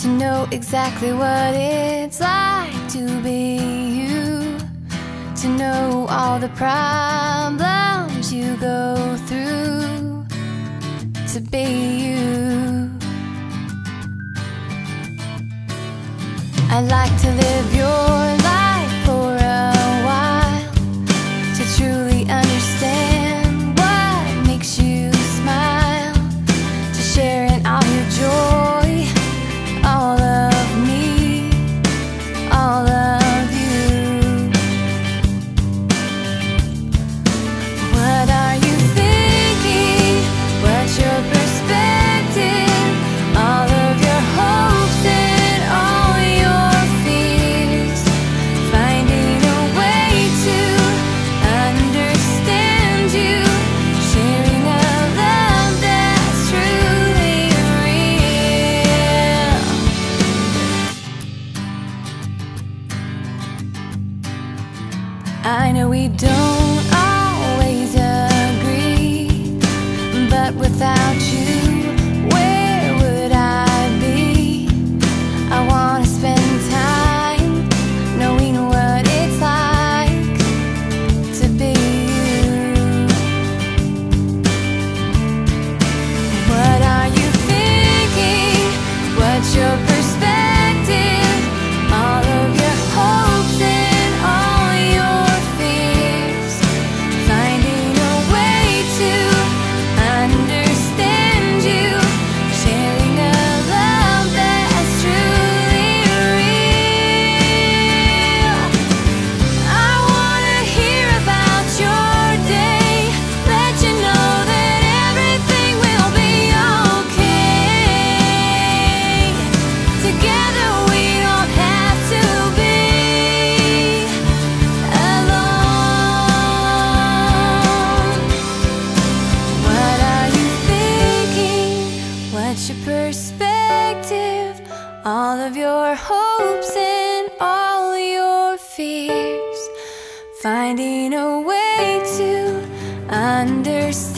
to know exactly what it's like to be you, to know all the problems you go through, to be you. I'd like to live your know we don't always agree, but without you. Your perspective, all of your hopes and all your fears. Finding a way to understand.